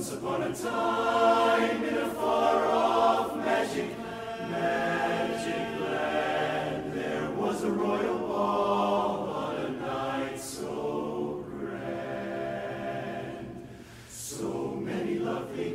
Once upon a time, in a far-off magic, magic land, there was a royal ball on a night so grand. So many lovely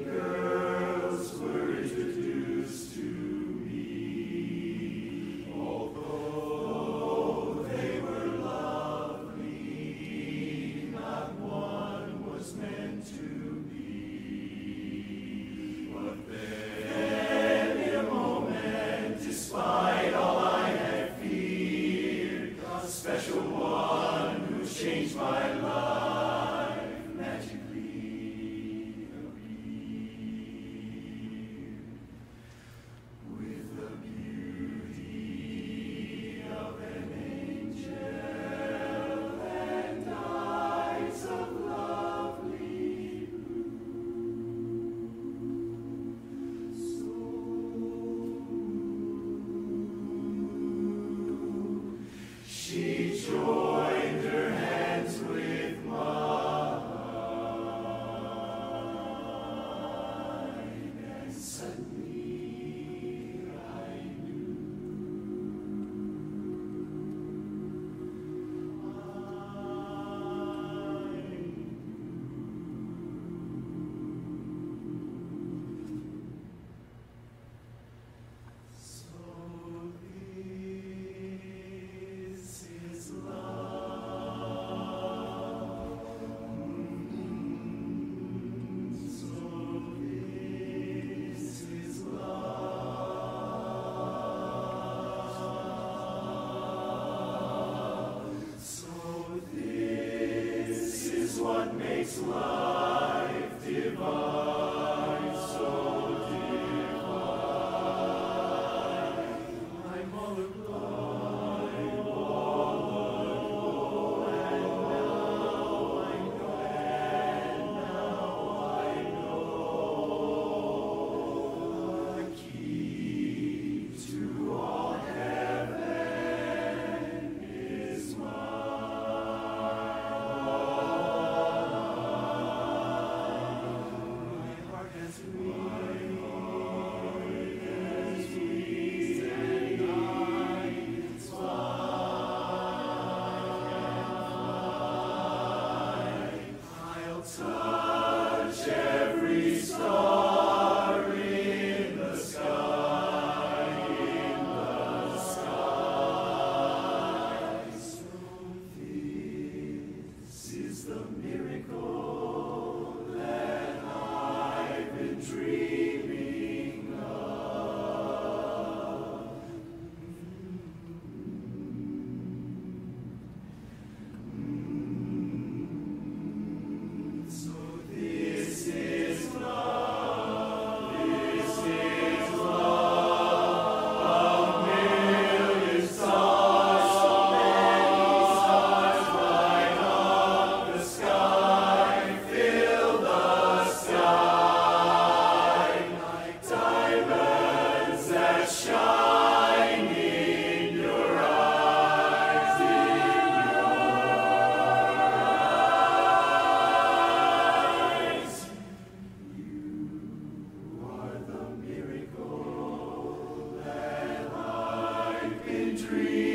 what makes life divine. dream.